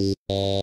Yeah.